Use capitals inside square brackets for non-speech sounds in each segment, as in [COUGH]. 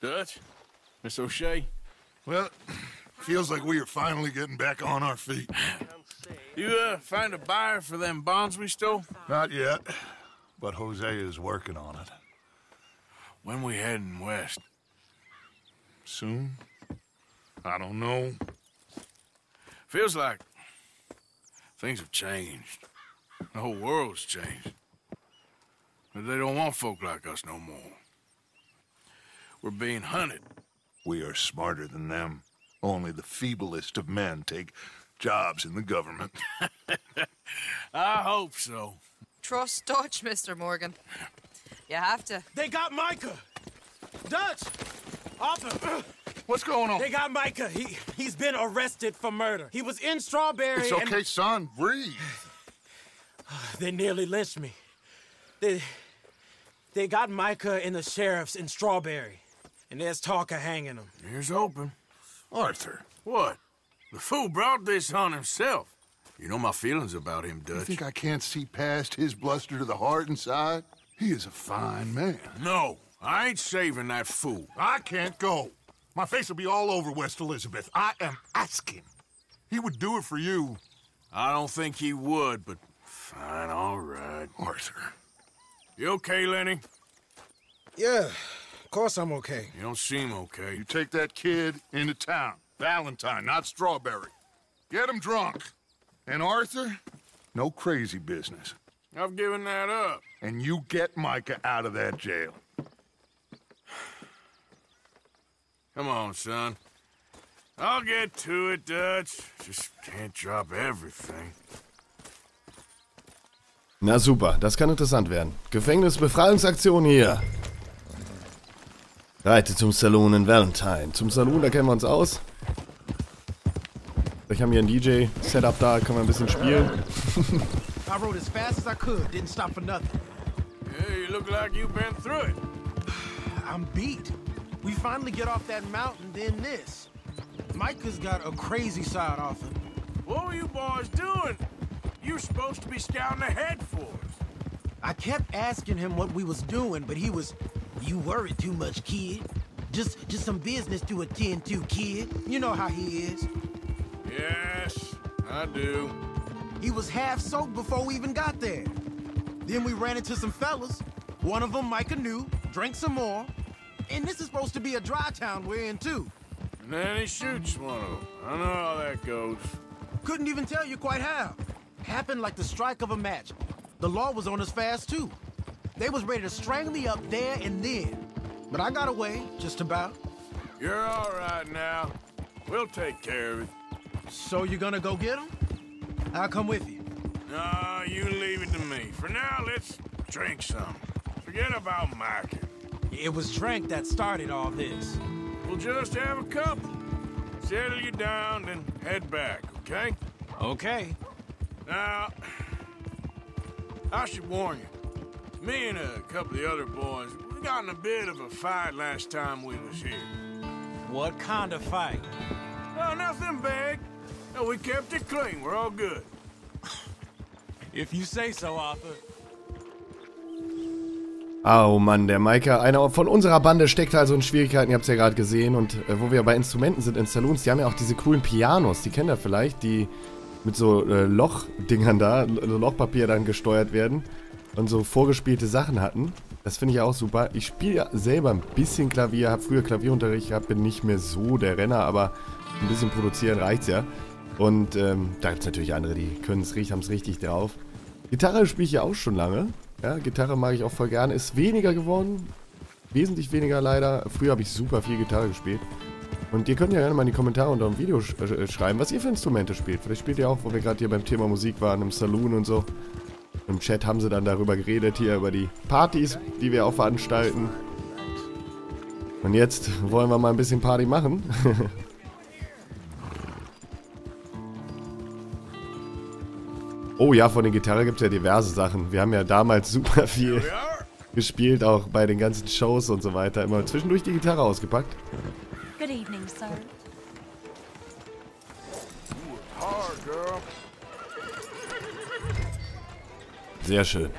Dutch? Miss O'Shea? Well, feels like we are finally getting back on our feet. You, uh, find a buyer for them bonds we stole? Not yet, but Jose is working on it. When we heading west? Soon? I don't know. Feels like things have changed. The whole world's changed. But they don't want folk like us no more. We're being hunted. We are smarter than them. Only the feeblest of men take jobs in the government. [LAUGHS] I hope so. Trust Dutch, Mr. Morgan. You have to. They got Micah! Dutch! Arthur! What's going on? They got Micah. He, he's been arrested for murder. He was in Strawberry It's and- okay, son. Breathe. [SIGHS] They nearly lynched me. They, they got Micah and the sheriffs in Strawberry. And there's talk of hanging him. Here's hoping. Arthur, What? The fool brought this on himself. You know my feelings about him, you Dutch. think I can't see past his bluster to the heart inside? He is a fine man. No, I ain't saving that fool. I can't go. My face will be all over West Elizabeth. I am asking. He would do it for you, I don't think he would, but fine, all right. Arthur. You okay, Lenny? Yeah, of course I'm okay. You don't seem okay. You take that kid into town. Valentine, not Strawberry. Get him drunk. And Arthur, no crazy business. I've given that up. And you get Micah out of that jail. Come on, son. I'll get to it, Dutch. Just can't drop everything. Na super, das kann interessant werden. Gefängnisbefreiungsaktion hier. Reite zum Saloon in Valentine. Zum Saloon, da kennen wir uns aus. Ich habe hier ein DJ-Setup da, können wir ein bisschen spielen. [LAUGHS] I rode as fast as I could, didn't stop for nothing. Hey, you look like you've been through it. [SIGHS] I'm beat. We finally get off that mountain, then this. Micah's got a crazy side off him. What were you boys doing? You're supposed to be scouting ahead for us. I kept asking him what we was doing, but he was, you worry too much, kid. Just, just some business to attend to, kid. You know how he is. Yes, I do. He was half soaked before we even got there. Then we ran into some fellas. One of them Micah knew, drank some more. And this is supposed to be a dry town we're in, too. And then he shoots one of them. I know how that goes. Couldn't even tell you quite how. Happened like the strike of a match. The law was on us fast, too. They was ready to strangle me up there and then. But I got away, just about. You're all right now. We'll take care of it. So you gonna go get him? I'll come with you. No, you leave it to me. For now, let's drink some. Forget about Mike. It was drink that started all this. We'll just have a couple. Settle you down, then head back, okay? Okay. Now, I should warn you. Me and a couple of the other boys, we got in a bit of a fight last time we was here. What kind of fight? Oh, nothing big. No, we kept it clean. We're all good. If you say so, Arthur. Oh Mann, der Maika, einer von unserer Bande steckt also in Schwierigkeiten, ihr habt es ja gerade gesehen. Und äh, wo wir bei Instrumenten sind in Saloons, die haben ja auch diese coolen Pianos, die kennt ihr vielleicht, die mit so äh, Lochdingern da, Lochpapier dann gesteuert werden und so vorgespielte Sachen hatten. Das finde ich auch super. Ich spiele ja selber ein bisschen Klavier, habe früher Klavierunterricht gehabt, bin nicht mehr so der Renner, aber ein bisschen produzieren reicht's ja. Und ähm, da gibt es natürlich andere, die können es richtig, haben es richtig drauf. Gitarre spiele ich ja auch schon lange. Ja, Gitarre mag ich auch voll gerne. Ist weniger geworden. Wesentlich weniger leider. Früher habe ich super viel Gitarre gespielt. Und ihr könnt ja gerne mal in die Kommentare unter dem Video sch äh, schreiben, was ihr für Instrumente spielt. Vielleicht spielt ihr auch, wo wir gerade hier beim Thema Musik waren, im Saloon und so. Im Chat haben sie dann darüber geredet, hier über die Partys, die wir auch veranstalten. Und jetzt wollen wir mal ein bisschen Party machen. [LAUGHS] oh ja, von der Gitarre gibt es ja diverse Sachen. Wir haben ja damals super viel gespielt, auch bei den ganzen Shows und so weiter. Immer zwischendurch die Gitarre ausgepackt. Good evening, sir. Hard, girl. Sehr schön.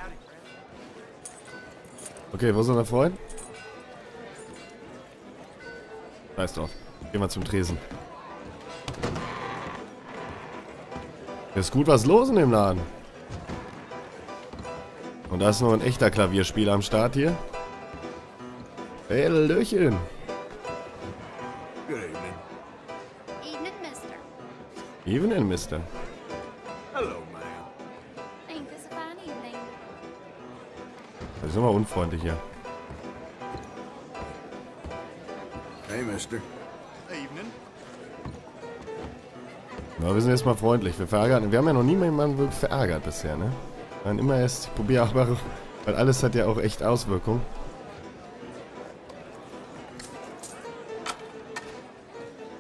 Okay, wo ist unser Freund? Scheiß drauf. Gehen wir zum Tresen. Ist gut was los in dem Laden. Und da ist noch ein echter Klavierspieler am Start hier. Hey, Hallöchen. Good evening. Evening, mister. Evening, Mister. Unfreundlich hier. Hey, mister. Evening. Ja, wir sind jetzt mal freundlich. Wir verärgern. Wir haben ja noch nie jemanden wirklich verärgert bisher, ne? Dann immer erst, ich probiere aber, [LAUGHS] weil alles hat ja auch echt Auswirkungen.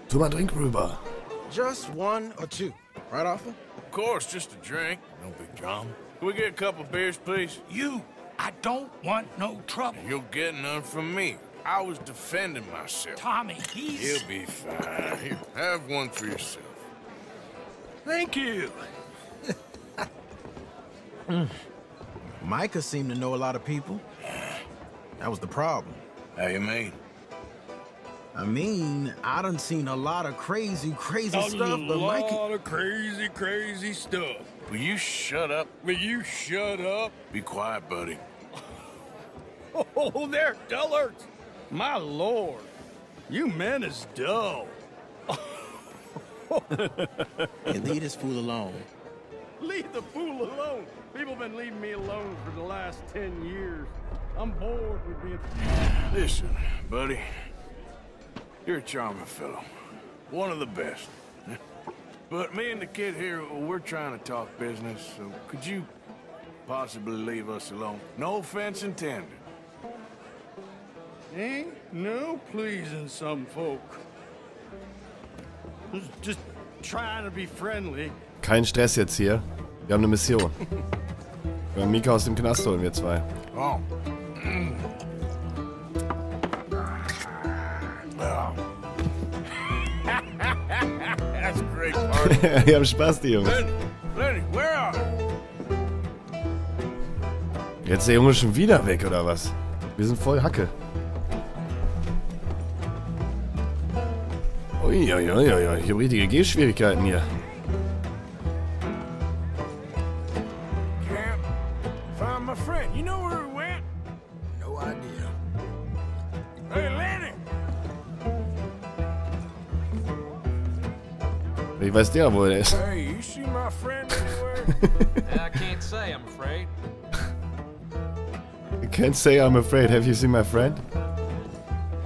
Tu mal Drink rüber. Just one or two, right, Arthur? Of course, just a drink. No big drama. Can we get a couple beers, please? You, I don't want no trouble. You'll get none from me. I was defending myself. Tommy, he's... He'll be fine. Here, have one for yourself. Thank you. Micah seemed to know a lot of people. That was the problem. How you mean? I mean, I done seen a lot of crazy, crazy A stuff, but Micah. lot of crazy, crazy stuff. Will you shut up? Will you shut up? Be quiet, buddy. Oh, they're dullards. My lord. You men is dull. [LAUGHS] Hey, leave this fool alone. Leave the fool alone. People have been leaving me alone for the last ten years. I'm bored with being... Listen, buddy. You're a charming fellow. One of the best. [LAUGHS] But me and the kid here, we're trying to talk business, so could you possibly leave us alone? No offense intended. Ain't no pleasing some folk. Just- trying to be friendly. Kein Stress jetzt hier. Wir haben eine Mission. Wir haben Mika aus dem Knast holen, wir zwei. Oh. [LAUGHS] That's great party. [LAUGHS] wir haben Spaß, die Jungs. Lenny, Lenny, where are you? Jetzt ist der Junge schon wieder weg, oder was? Wir sind voll Hacke. Uiuiuiui, ich habe richtige Gehschwierigkeiten hier. Ich weiß der, wo er ist. Hey, you see my friend anywhere? [LAUGHS] I can't say, I'm afraid. I can't say I'm afraid. Have you seen my friend?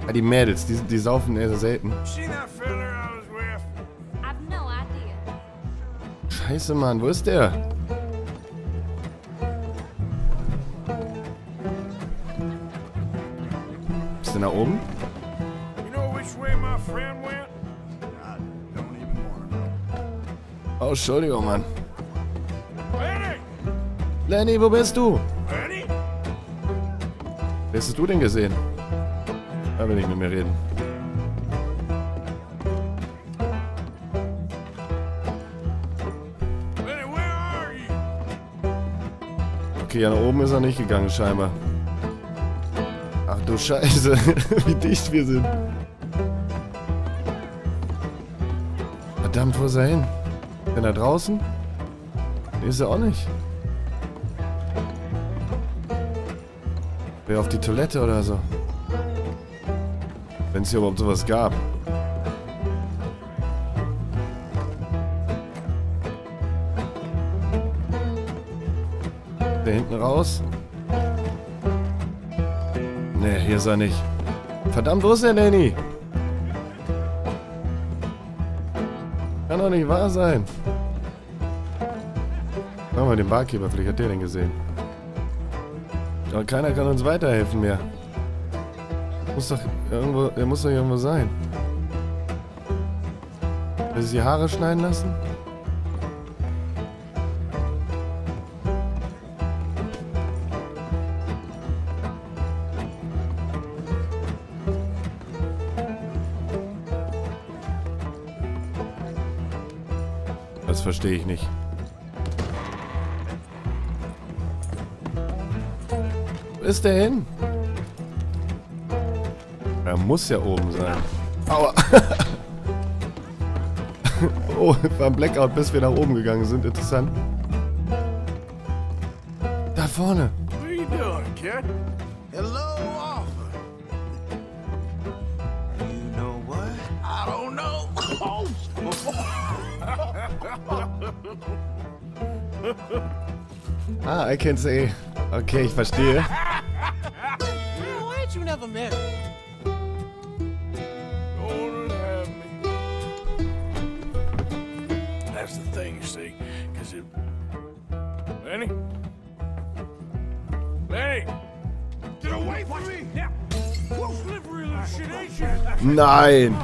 Ah, die Mädels, die, die saufen eher selten. see Scheiße, Mann, wo ist der? Ist der nach oben? Oh, Entschuldigung, Mann. Lenny! Lenny, wo bist du? Lenny? Wer hast du denn gesehen? Da will ich mit mir reden. Okay, ja, nach oben ist er nicht gegangen, scheinbar. Ach du Scheiße, [LAUGHS] wie dicht wir sind. Verdammt, wo ist er hin? Bin er draußen? Ist er auch nicht. Wäre auf die Toilette oder so. Wenn es hier überhaupt sowas gab. Raus? Nee, hier ist er nicht. Verdammt, wo ist der Danny? Kann doch nicht wahr sein. Machen wir den Barkeeper, vielleicht hat der den gesehen. Aber keiner kann uns weiterhelfen mehr. Muss doch irgendwo, er muss doch irgendwo sein. Will sie die Haare schneiden lassen? Verstehe ich nicht. Wo ist der hin? Er muss ja oben sein. Aua. [LAUGHS] oh, war ein Blackout, bis wir nach oben gegangen sind. Interessant. Da vorne. What are you doing, kid? Hello, Ah, I can say. Okay, ich verstehe. That's the thing, you see, because it. Lenny? Lenny! Get away from me! Now! Whoa, slippery little shit, ain't you? Nein.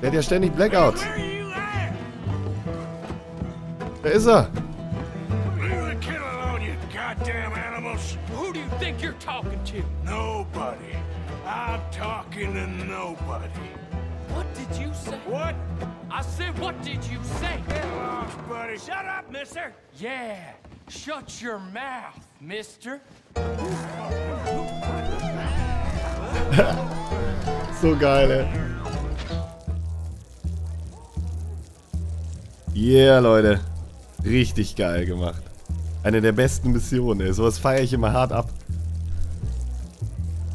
Der hat ja ständig Blackout. Da ist er. Leave the kid alone, you goddamn animals! Who do you think you're talking to? Nobody. I'm talking to nobody. What did you say? What? I said, what did you say? Get lost, buddy. Shut up, mister. Yeah, shut your mouth, mister. [LAUGHS] So geil, ey. Yeah, Leute. Richtig geil gemacht. Eine der besten Missionen, ey. Sowas feiere ich immer hart ab.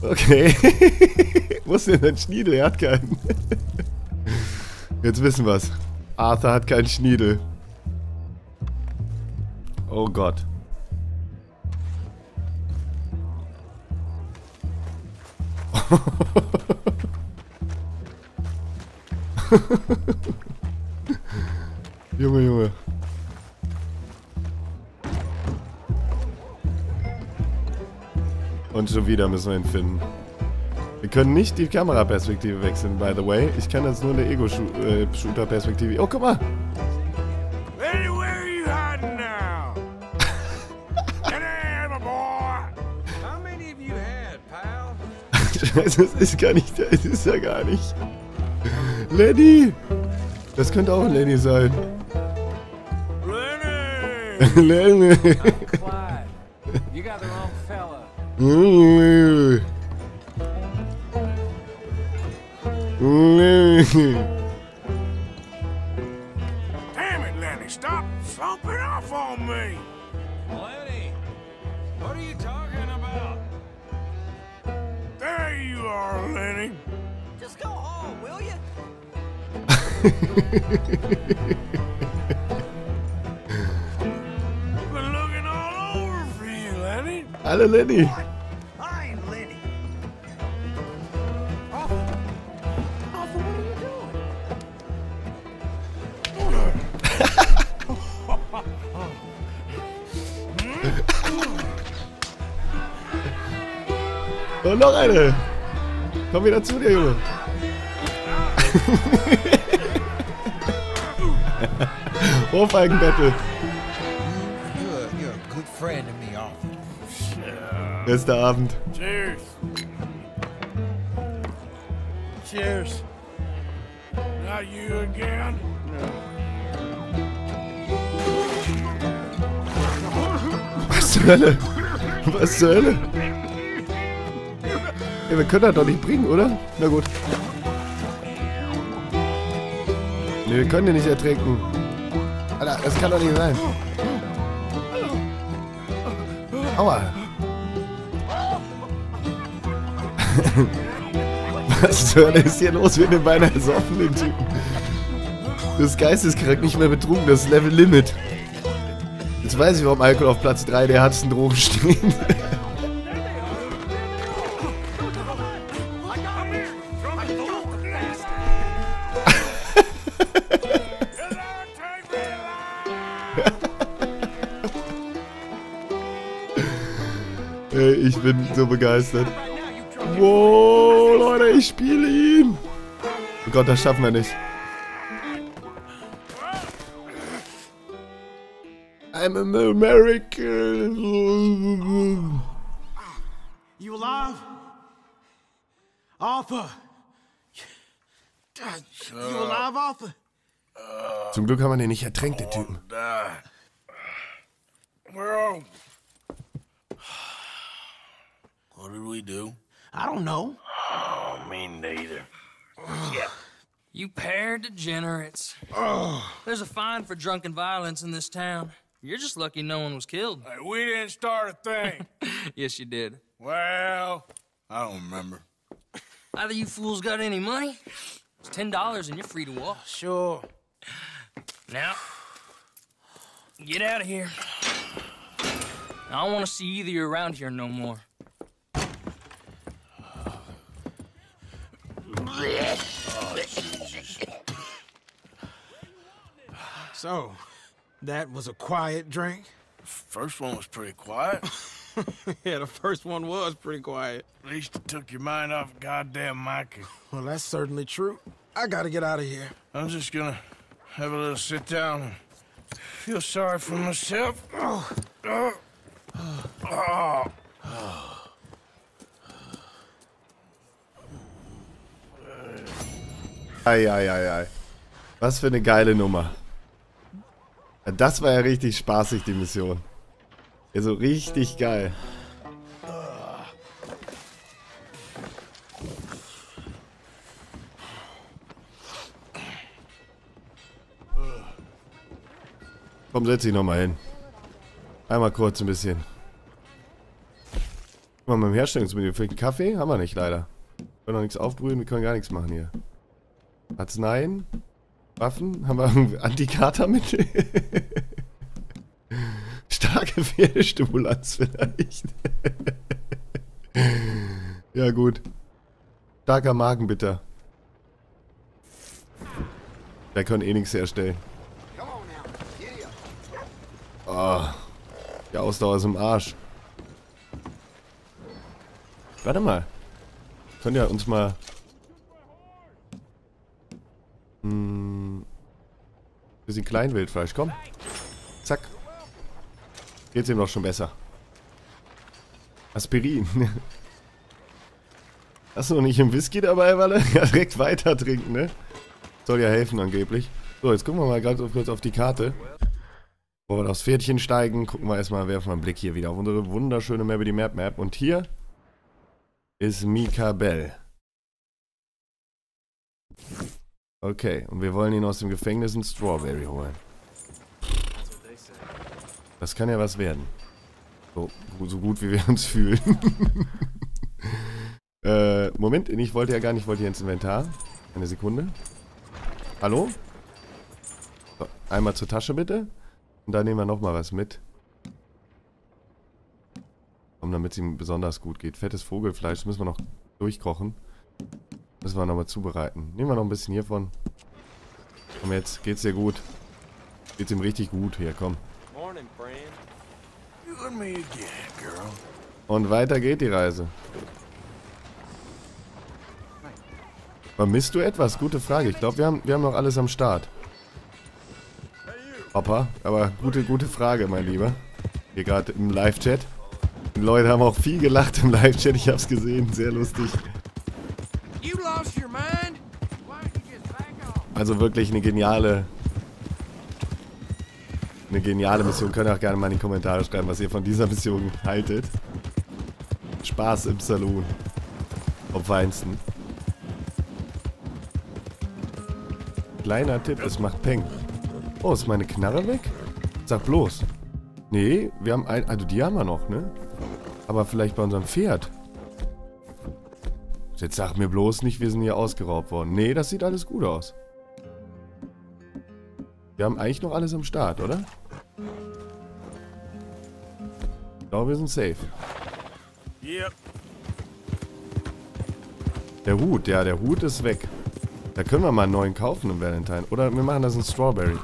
Okay. [LAUGHS] Wo ist denn dein Schniedel? Er hat keinen. [LAUGHS] Jetzt wissen wir's. Arthur hat keinen Schniedel. Oh Gott. [LAUGHS] Junge, Junge. Und schon wieder müssen wir ihn finden. Wir können nicht die Kameraperspektive wechseln, by the way. Ich kann jetzt nur eine Ego-Shooter-Perspektive. Oh, guck mal. Lenny, where are you hiding now? Get in, my boy! How many of you had, pal? Scheiße, [LAUGHS] das ist gar nicht, das ist ja gar nicht. Lenny! Das könnte auch Lenny sein. Lenny! [LAUGHS] Lenny! Ooh. Und noch eine! Komm wieder zu dir, Junge! [LAUGHS] Ohrfeigenbattle! Bester Abend. Cheers. Cheers. Not you again? Was zur Hölle? Was zur Hölle? Ja, wir können das doch nicht bringen, oder? Na gut. Nee, wir können den nicht ertränken. Alter, das kann doch nicht sein. Aua. [LAUGHS] Was zur ist hier los mit dem beinahe ersoffenen Typen? Das Geisteskrank nicht mehr betrunken, das Level Limit. Jetzt weiß ich, warum Alkohol auf Platz 3 der härtesten Drogen steht. Ich bin so begeistert. Wow, Leute, ich spiele ihn. Oh Gott, das schaffen wir nicht. I'm an American. You alive? Arthur! You alive, Arthur? Zum Glück haben wir den nicht ertränkt, den Typen. Well, what did we do? I don't know. Oh, I mean neither. You pair degenerates. There's a fine for drunken violence in this town. You're just lucky no one was killed. Hey, we didn't start a thing. [LAUGHS] yes, you did. well, I don't remember. Either you fools got any money, it's ten dollars and you're free to walk. Sure. Now, get out of here. I don't want to see either of you around here no more. Oh, so, that was a quiet drink? First one was pretty quiet. [LAUGHS] yeah, the first one was pretty quiet. At least it took your mind off goddamn Mikey. Well, that's certainly true. I gotta get out of here. I'm just gonna have a little sit down and feel sorry for myself. Oh, oh, oh. Ei, ei, ei, ei. Was für eine geile Nummer. Ja, Das war ja richtig spaßig, die Mission. Also richtig geil. Komm, setz dich nochmal hin. Einmal kurz ein bisschen. Mal, mit dem Herstellungsmittel. Für den Kaffee haben wir nicht, leider. Wir können noch nichts aufbrühen, wir können gar nichts machen hier. Arzneien? Waffen? Haben wir Antikatermittel? [LAUGHS] Starke Pferdestimulanz vielleicht. [LAUGHS] ja gut. Starker Magenbitter. Der kann eh nichts herstellen. Oh, die Ausdauer ist im Arsch. Warte mal. Können ja uns mal hm, bisschen Kleinwildfleisch, komm. Zack. Geht's ihm doch schon besser. Aspirin. [LAUGHS] Hast du noch nicht im Whisky dabei, Walle? [LAUGHS] Ja, direkt weiter trinken, ne? Soll ja helfen angeblich. So, jetzt gucken wir mal ganz kurz auf die Karte. Bevor wir aufs Pferdchen steigen, gucken wir erstmal, werfen wir einen Blick hier wieder auf unsere wunderschöne Map, die Map Map. Und hier ist Mika Bell. Okay, und wir wollen ihn aus dem Gefängnis in Strawberry holen. Das kann ja was werden. So, so gut wie wir uns [LAUGHS] fühlen. [LAUGHS] äh, Moment, ich wollte ja gar nicht, ich wollte hier ins Inventar. Eine Sekunde. Hallo? So, einmal zur Tasche bitte. Und dann nehmen wir nochmal was mit. Um, damit es ihm besonders gut geht. Fettes Vogelfleisch, das müssen wir noch durchkochen. Müssen wir nochmal zubereiten. Nehmen wir noch ein bisschen hiervon. Komm jetzt, geht's dir gut. Geht's ihm richtig gut. Hier, komm. Und weiter geht die Reise. Vermisst du etwas? Gute Frage. Ich glaube, wir haben, wir haben noch alles am Start. Opa, aber gute, gute Frage, mein Lieber. Hier gerade im Live-Chat. Die Leute haben auch viel gelacht im Live-Chat. Ich hab's gesehen. Sehr lustig. Also wirklich eine geniale... Eine geniale Mission. Könnt ihr auch gerne mal in die Kommentare schreiben, was ihr von dieser Mission haltet. Spaß im Saloon. Auf Weinsten. Kleiner Tipp, es macht Peng. Oh, ist meine Knarre weg? Sag bloß. Nee, wir haben ein... Also die haben wir noch, ne? Aber vielleicht bei unserem Pferd. Jetzt sag mir bloß nicht, wir sind hier ausgeraubt worden. Nee, das sieht alles gut aus. Wir haben eigentlich noch alles am Start, oder? Ich glaube, wir sind safe. Yep. Der Hut, ja, der Hut ist weg. Da können wir mal einen neuen kaufen im Valentine. Oder wir machen das in Strawberry.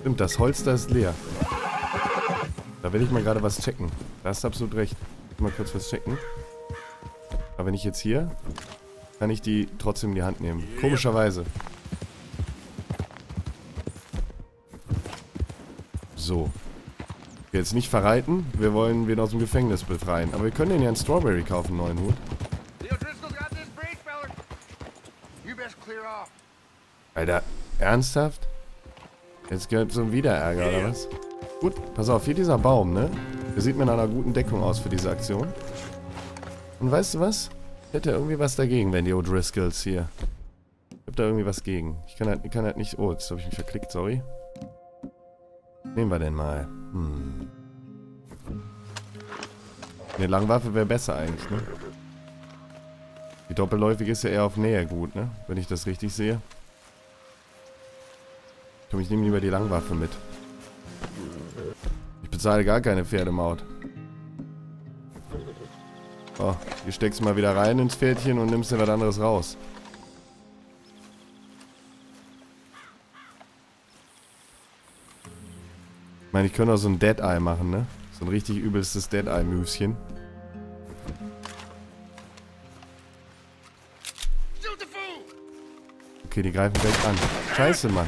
Stimmt, das Holster ist leer. Da will ich mal gerade was checken. Da hast du absolut recht. Mal kurz was checken. Aber wenn ich jetzt hier, kann ich die trotzdem in die Hand nehmen. Komischerweise. So. Jetzt nicht verreiten. Wir wollen wen aus dem Gefängnis befreien. Aber wir können den ja in Strawberry kaufen, einen neuen Hut. Alter, ernsthaft? Jetzt es so einen Wiederärger, oder was? Gut, pass auf, hier dieser Baum, ne? Der sieht mit einer guten Deckung aus für diese Aktion. Und weißt du was? Ich hätte irgendwie was dagegen, wenn die O'Driscolls hier. Ich hab da irgendwie was gegen. Ich kann halt, ich kann halt nicht... Oh, jetzt habe ich mich verklickt, sorry. Nehmen wir denn mal. Hm. Eine Langwaffe wäre besser eigentlich, ne? Die doppelläufige ist ja eher auf Nähe gut, ne? Wenn ich das richtig sehe. Komm, ich nehme lieber die Langwaffe mit. Bezahle gar keine Pferdemaut. Oh, hier steckst du mal wieder rein ins Pferdchen und nimmst dir was anderes raus. Ich meine, ich könnte auch so ein Dead-Eye machen, ne? So ein richtig übelstes Dead-Eye-Müschen. Okay, die greifen gleich an. Scheiße, Mann.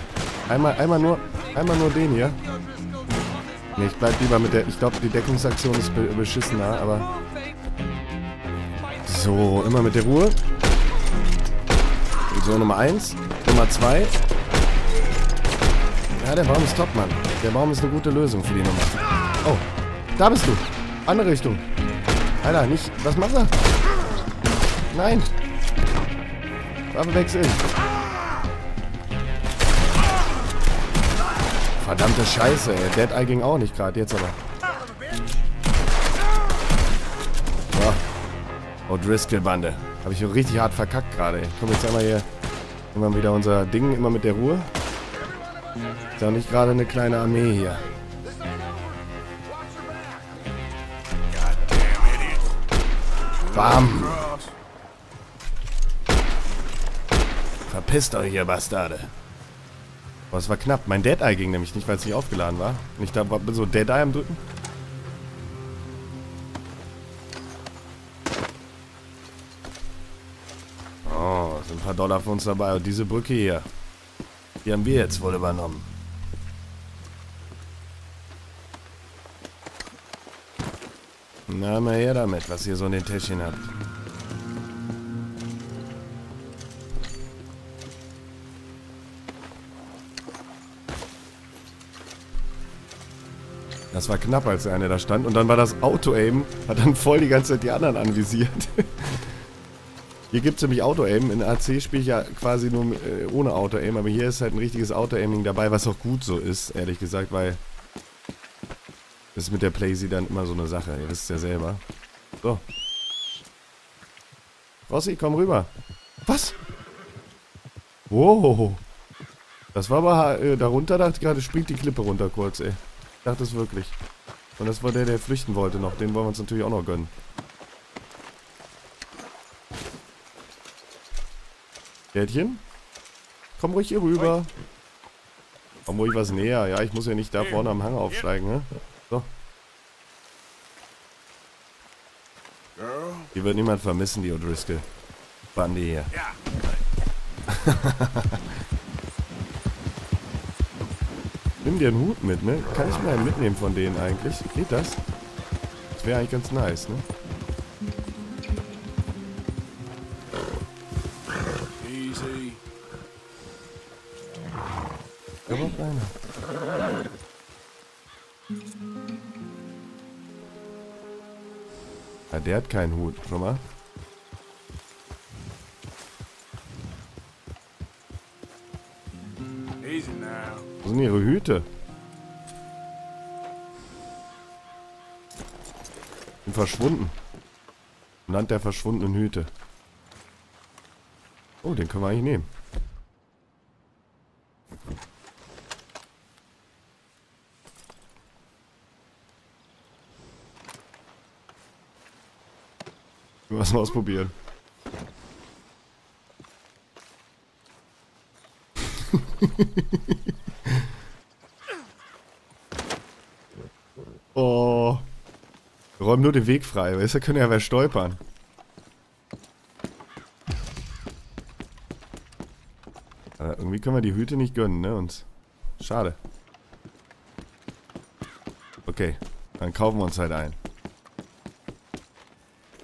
Einmal, einmal nur, einmal nur den hier. Ne, ich bleib lieber mit der, ich glaube, die Deckungsaktion ist be beschissener, aber... So, immer mit der Ruhe. So, Nummer 1. Nummer 2. Ja, der Baum ist top, Mann. Der Baum ist eine gute Lösung für die Nummer. Oh, da bist du. Andere Richtung. Alter, nicht... Was macht er? Nein. Waffe wechseln. Verdammte Scheiße, ey. Dead Eye ging auch nicht gerade, jetzt aber. So. O'Driscoll-Bande. Habe ich richtig hart verkackt gerade. Komm, jetzt einmal hier. Immer wieder unser Ding, immer mit der Ruhe. Ist ja nicht gerade eine kleine Armee hier. Bam! Verpisst euch, ihr Bastarde. Boah, es war knapp. Mein Dead Eye ging nämlich nicht, weil es nicht aufgeladen war. Und ich da bin so Dead Eye am drücken. Oh, sind ein paar Dollar für uns dabei. Und diese Brücke hier, die haben wir jetzt wohl übernommen. Na, mal her damit, was ihr so in den Täschchen habt. Das war knapp, als der eine da stand. Und dann war das Auto-Aim, hat dann voll die ganze Zeit die anderen anvisiert. [LAUGHS] hier gibt es nämlich Auto-Aim. In AC spiele ich ja quasi nur äh, ohne Auto-Aim. Aber hier ist halt ein richtiges Auto-Aiming dabei, was auch gut so ist, ehrlich gesagt, weil... Das ist mit der Playsee dann immer so eine Sache. Ihr wisst es ja selber. So. Rossi, komm rüber. Was? Wow. Das war aber äh, darunter, dachte ich gerade, springt die Klippe runter kurz, ey. Dachte es wirklich. Und das war der, der flüchten wollte noch. Den wollen wir uns natürlich auch noch gönnen. Gärtchen? Komm ruhig hier rüber. Komm ruhig was näher. Ja, ich muss ja nicht da vorne am Hang aufsteigen, ne? So. Die wird niemand vermissen, die O'Driscoll. Bande hier. [LAUGHS] Nimm dir einen Hut mit, ne? Kann ich mir einen mitnehmen von denen eigentlich? Geht das? Das wäre eigentlich ganz nice, ne? Easy. Braucht einer. Ja, der hat keinen Hut. Schau mal. Wo sind ihre Hüte? Sind verschwunden. Land der verschwundenen Hüte. Oh, den können wir eigentlich nehmen. Was mal ausprobieren. [LAUGHS] oh. Räum nur den Weg frei, weißt du, können ja wer stolpern. Aber irgendwie können wir die Hüte nicht gönnen, ne, uns. Schade. Okay, dann kaufen wir uns halt ein.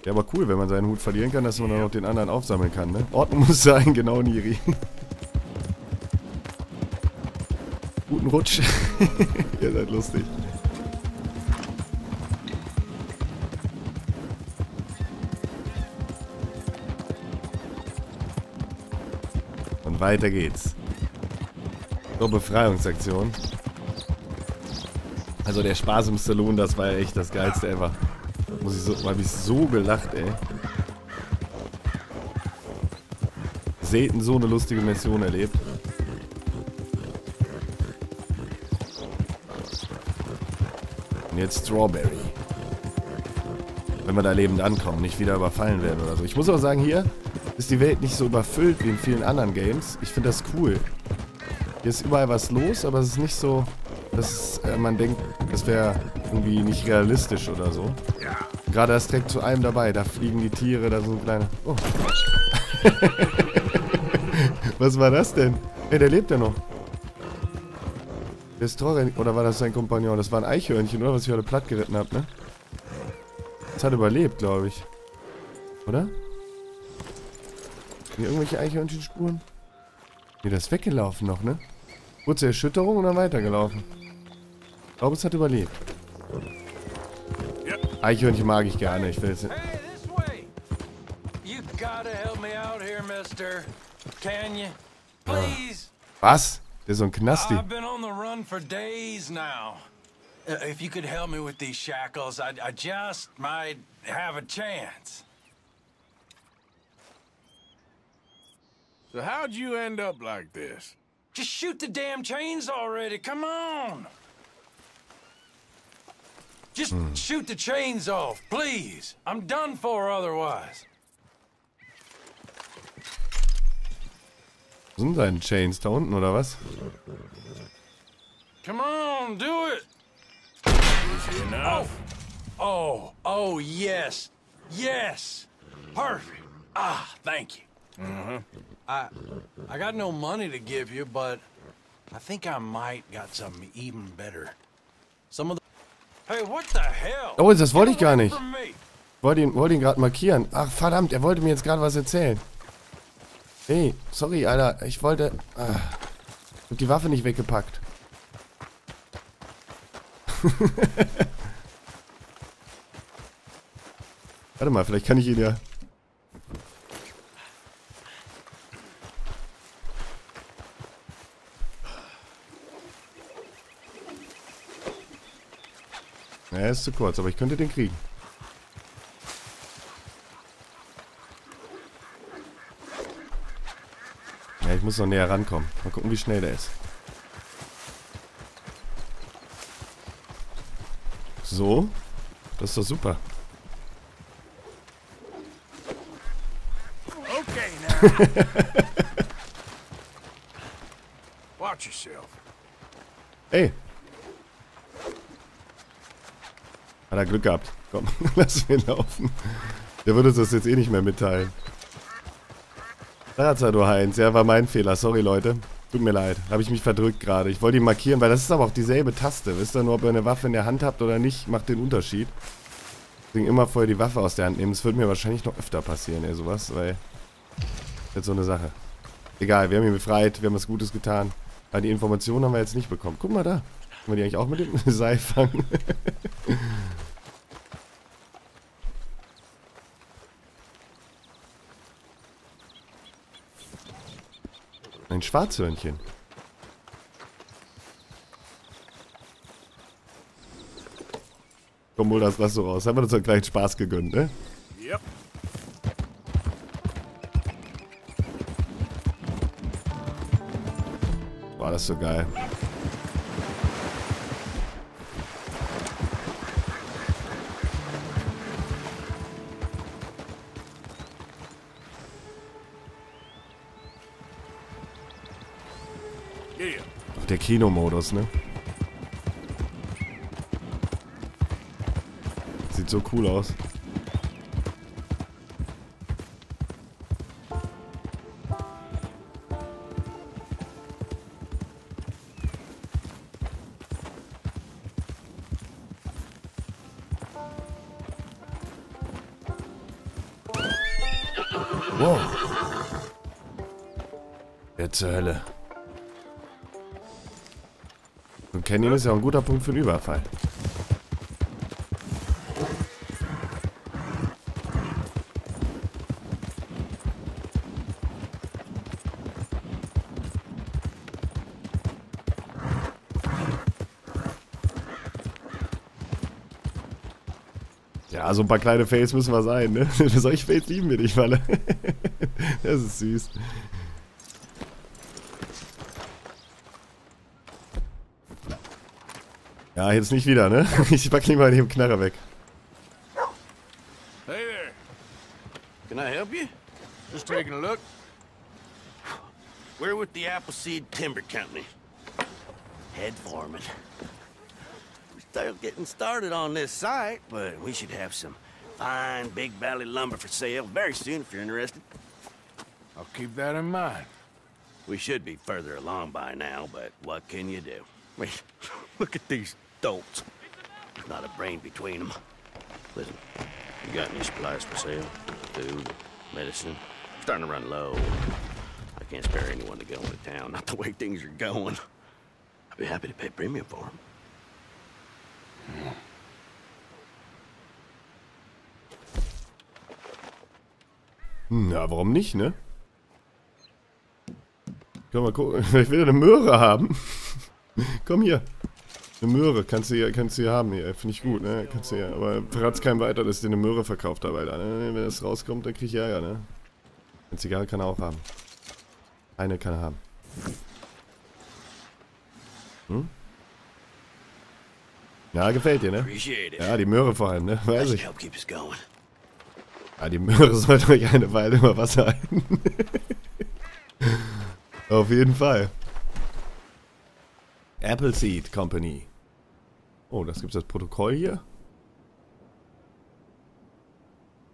Ja, aber cool, wenn man seinen Hut verlieren kann, dass man dann noch den anderen aufsammeln kann, ne? Ordnung muss sein, genau, Niri. [LAUGHS] Guten Rutsch. [LAUGHS] Ihr seid lustig. Und weiter geht's. So, Befreiungsaktion. Also der Spaß im Saloon, das war ja echt das geilste ever. Muss ich so, hab ich so gelacht, ey. Selten so eine lustige Mission erlebt. Und jetzt Strawberry. Wenn wir da lebend ankommen, nicht wieder überfallen werden oder so. Ich muss auch sagen, hier ist die Welt nicht so überfüllt wie in vielen anderen Games. Ich finde das cool. Hier ist überall was los, aber es ist nicht so, dass äh, man denkt, das wäre irgendwie nicht realistisch oder so. Gerade das direkt zu einem dabei. Da fliegen die Tiere, da so ein kleiner... Oh. [LAUGHS] was war das denn? Ey, der lebt ja noch. Der ist Torren, oder war das sein Kompagnon? Das war ein Eichhörnchen, oder? Was ich heute platt geritten habe, ne? Das hat überlebt, glaube ich. Oder? Hier irgendwelche Eichhörnchenspuren? Nee, das ist weggelaufen noch, ne? Kurze Erschütterung und dann weitergelaufen. Ich glaube, es hat überlebt. Eichhörnchen mag ich gerne. Ich will jetzt... Hey, this way. You gotta help me out here, mister. Can you? Please. Was? Der ist so ein Knasti. I've been on the run for days now. Uh, if you could help me with these shackles, I, I just might have a chance. So how'd you end up like this? Just shoot the damn chains already. Come on. Just shoot the chains off, please. I'm done for otherwise. Sind seine Chains? Da unten, oder was? Come on, do it. Easy enough. Oh, oh, yes. Yes. Perfect. Ah, thank you. Uh-huh. I I got no money to give you, but I think I might got something even better. Some of the Hey, what the hell? Oh, das wollte ich gar nicht. Wollte ihn, wollte ihn gerade markieren. Ach, verdammt, er wollte mir jetzt gerade was erzählen. Hey, sorry, Alter. Ich wollte... Ah, ich hab die Waffe nicht weggepackt. [LAUGHS] Warte mal, vielleicht kann ich ihn ja... Er ist zu kurz, aber ich könnte den kriegen. Ja, ich muss noch näher rankommen. Mal gucken, wie schnell der ist. So. Das ist doch super. Okay now. [LAUGHS] Watch yourself. Ey. Hat er Glück gehabt. Komm, [LAUGHS] lass ihn laufen. Der würde uns das jetzt eh nicht mehr mitteilen. Da hat's ja nur Heinz. Ja, war mein Fehler. Sorry, Leute. Tut mir leid. Habe ich mich verdrückt gerade. Ich wollte ihn markieren, weil das ist aber auch dieselbe Taste. Wisst ihr nur, ob ihr eine Waffe in der Hand habt oder nicht, macht den Unterschied. Deswegen immer vorher die Waffe aus der Hand nehmen. Das wird mir wahrscheinlich noch öfter passieren, ey, sowas, weil... Ist so eine Sache. Egal, wir haben ihn befreit, wir haben was Gutes getan. Aber die Informationen haben wir jetzt nicht bekommen. Guck mal da. Können wir die eigentlich auch mit dem [LAUGHS] Seil fangen? Ein Schwarzhörnchen. Komm, hol das Lasso raus. Haben wir uns einen kleinen Spaß gegönnt, ne? Yep. War das so geil. Kinomodus, ne? Sieht so cool aus. Wow. Wer zur Hölle? Canyon ist ja auch ein guter Punkt für einen Überfall. Ja, so ein paar kleine Fails müssen wir sein, ne? [LAUGHS] Solche Fails lieben wir nicht, Walle. [LAUGHS] das ist süß. Ja, jetzt nicht wieder, ne? [LAUGHS] Ich pack lieber den Knarre weg. Hey there. Can I help you? Just taking a look. We're with the Appleseed Timber Company. Head foreman. We're still getting started on this site, but we should have some fine Big Valley lumber for sale very soon if you're interested. I'll keep that in mind. We should be further along by now, but what can you do? Wait, [LAUGHS] look at these dolts. There's not a brain between them. Listen, you got any supplies for sale? Food, medicine? Starting to run low. I can't spare anyone to go into town, [LAUGHS] not the way things are going. I'd be happy to pay premium for them. Hm, na, warum nicht, ne? Komm mal gucken. [LAUGHS] Ich will eine Möhre haben. [LAUGHS] Komm hier. Eine Möhre kannst du hier, kannst du hier haben hier. Finde ich gut, ne? Kannst du hier. Aber verrat's keinem weiter, dass ich dir eine Möhre verkauft habe, Alter. Ne? Wenn das rauskommt, dann krieg ich Ärger, ne? Wenn Zigarre kann er auch haben. Eine kann er haben. Hm? Ja, gefällt dir, ne? Ja, die Möhre vor allem, ne? Weiß ich. Ja, die Möhre [LAUGHS] sollte euch eine Weile über Wasser halten. [LAUGHS] Auf jeden Fall. Appleseed Company. Oh, das gibt das Protokoll hier.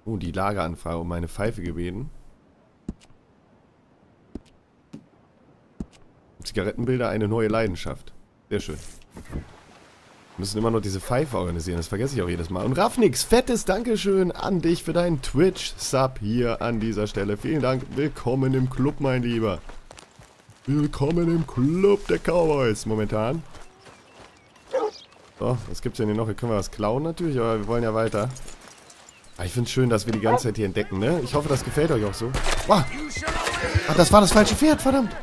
Oh, die Lageranfrage um meine Pfeife gebeten. Zigarettenbilder, eine neue Leidenschaft. Sehr schön. Wir müssen immer noch diese Pfeife organisieren, das vergesse ich auch jedes Mal. Und Raffnix, fettes Dankeschön an dich für deinen Twitch-Sub hier an dieser Stelle. Vielen Dank, willkommen im Club, mein Lieber. Willkommen im Club der Cowboys momentan. So, was gibt's denn hier noch? Hier können wir was klauen natürlich, aber wir wollen ja weiter. Ah, ich find's schön, dass wir die ganze Zeit hier entdecken, ne? Ich hoffe, das gefällt euch auch so. Ah, Ach, das war das falsche Pferd, verdammt.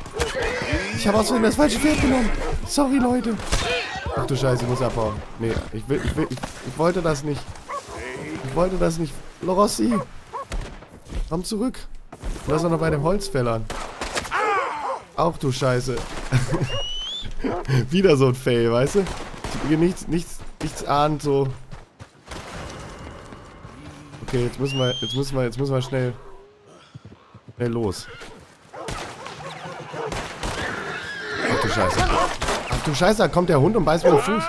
Ich habe Versehen das falsche Pferd genommen. Sorry, Leute. Ach du Scheiße, ich muss abhauen. Nee, ich will, ich will, ich, ich wollte das nicht. Ich wollte das nicht. Lorossi. Komm zurück. Du ist auch noch bei den Holzfällern. Auch du Scheiße. [LAUGHS] Wieder so ein Fail, weißt du? Nichts, nichts, nichts ahnt so. Okay, jetzt müssen wir, jetzt müssen wir, jetzt müssen wir schnell, schnell los. Ach du Scheiße. Ach du Scheiße, da kommt der Hund und beißt mir den Fuß.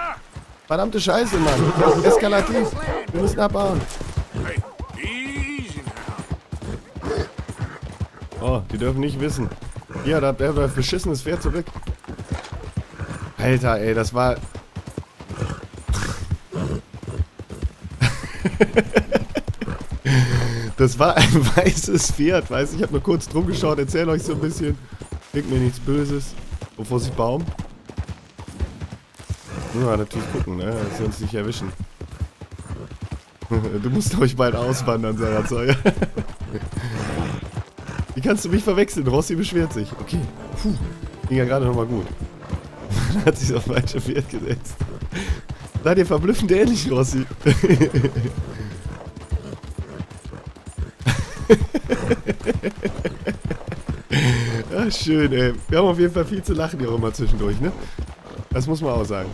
Verdammte Scheiße, Mann. Eskalativ. Wir müssen abbauen. Oh, die dürfen nicht wissen. Hier, da hat der beschissenes Pferd zurück. Alter, ey, das war... das war ein [LAUGHS] weißes Pferd, weißt du? Ich habe nur kurz drum geschaut, erzähl euch so ein bisschen. Kriegt mir nichts Böses. Bevor sie Baum. Wir natürlich gucken, ne? Dass sie uns nicht erwischen. [LAUGHS] Du musst euch bald auswandern, Sarazeuer. [LAUGHS] Wie kannst du mich verwechseln? Rossi beschwert sich. Okay. Puh. Ging ja gerade nochmal gut. Dann hat sich aufs falsche Pferd gesetzt. Seid ihr verblüffend ähnlich, Rossi. Ach, schön, ey. Wir haben auf jeden Fall viel zu lachen hier auch immer zwischendurch, ne? Das muss man auch sagen.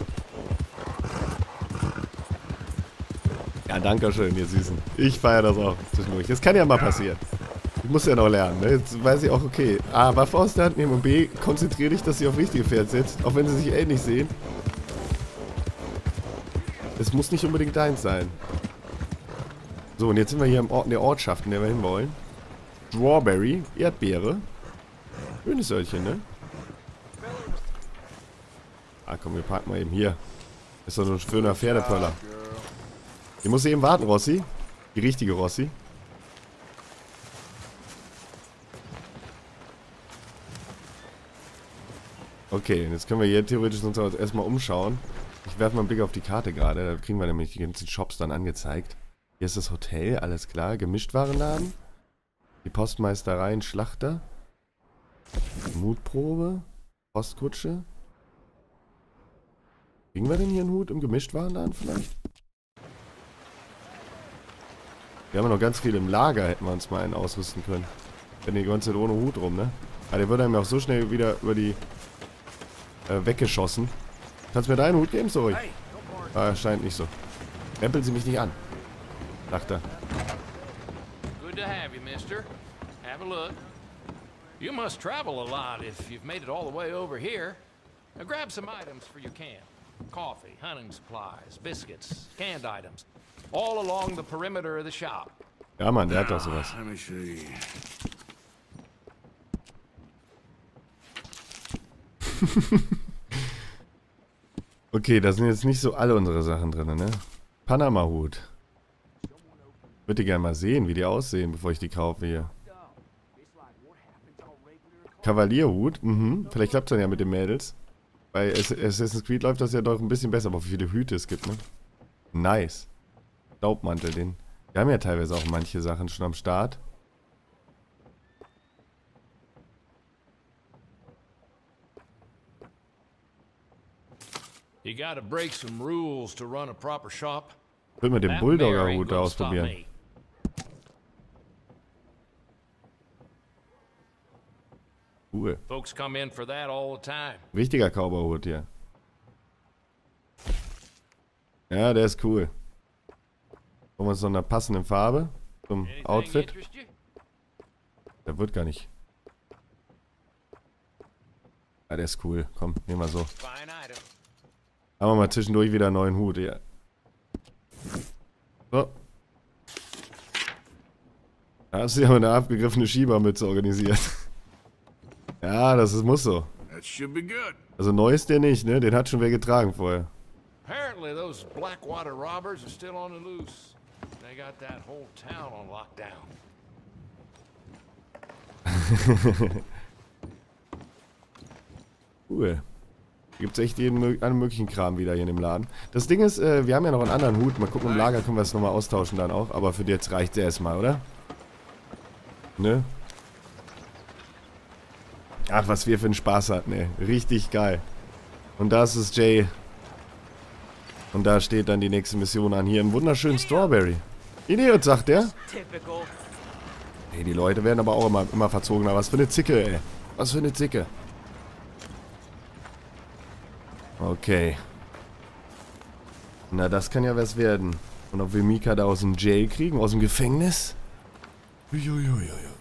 Ja, danke schön, ihr Süßen. Ich feiere das auch zwischendurch. Das kann ja mal passieren. Ich muss ja noch lernen, ne? Jetzt weiß ich auch, okay. A, Waffe aus der Hand nehmen und B, konzentriere dich, dass sie auf richtige Pferd sitzt. Auch wenn sie sich ähnlich sehen. Es muss nicht unbedingt deins sein. So, und jetzt sind wir hier im Ort, in der Ortschaft, in der wir hinwollen. Strawberry, Erdbeere. Schönes Söllchen, ne? Ah, komm, wir parken mal eben hier. Ist doch so ein schöner Pferdepöller. Ich muss eben warten, Rossi. Die richtige Rossi. Okay, jetzt können wir hier theoretisch uns erstmal umschauen. Ich werfe mal einen Blick auf die Karte gerade. Da kriegen wir nämlich die ganzen Shops dann angezeigt. Hier ist das Hotel, alles klar. Gemischtwarenladen. Die Postmeisterei, ein Schlachter. Mutprobe. Postkutsche. Kriegen wir denn hier einen Hut im Gemischtwarenladen vielleicht? Wir haben ja noch ganz viel im Lager, hätten wir uns mal einen ausrüsten können. Wenn die ganze Zeit ohne Hut rum, ne? Aber der wird einem ja auch so schnell wieder über die... Äh, weggeschossen. Kannst du mir deinen Hut geben, sorry? Ah, scheint nicht so. Rempeln Sie mich nicht an. Sagt er. Good to have you, mister. Have a look. You must travel a lot if you've made it all the way over here. Now grab some items for your camp. Coffee, hunting supplies, biscuits, canned items. All along the perimeter of the shop. Ja, Mann, der hat doch sowas. Let me see. [LAUGHS] Okay, da sind jetzt nicht so alle unsere Sachen drin, ne? Panama-Hut. Würde gerne mal sehen, wie die aussehen, bevor ich die kaufe hier. Kavalierhut, mhm. Vielleicht klappt es dann ja mit den Mädels. Bei Ass- Assassin's Creed läuft das ja doch ein bisschen besser, aber wie viele Hüte es gibt, ne? Nice. Staubmantel, den. Wir haben ja teilweise auch manche Sachen schon am Start. You gotta break some rules to run a proper shop. Ich will mal den Bulldogger-Hut ausprobieren. Cool. Folks come in for that all the time. Richtiger Cowboy-Hut hier. Ja, der ist cool. Holen wir uns noch eine passende Farbe zum Outfit. Der wird gar nicht. Ja, der ist cool. Komm, nehmen wir so. Haben wir mal zwischendurch wieder einen neuen Hut, ja. So. Da hast du ja mal eine abgegriffene Schiebermütze organisiert. Ja, das ist, muss so. Also neu ist der nicht, ne? Den hat schon wer getragen vorher. Apparently, those Blackwater robbers are still on the loose. They got that whole town on lockdown. [LAUGHS] Cool. Gibt's echt jeden allen möglichen Kram wieder hier in dem Laden. Das Ding ist, äh, wir haben ja noch einen anderen Hut. Mal gucken, im Lager können wir es nochmal austauschen dann auch. Aber für jetzt reicht der erstmal, oder? Ne? Ach, was wir für einen Spaß hatten, ey. Richtig geil. Und da ist Jay. Und da steht dann die nächste Mission an. Hier im wunderschönen Strawberry. Idiot, sagt der. Ey, die Leute werden aber auch immer, immer verzogener. Was für eine Zicke, ey. Was für eine Zicke. Okay. Na, das kann ja was werden. Und ob wir Mika da aus dem Jail kriegen, aus dem Gefängnis? Uiuiuiui.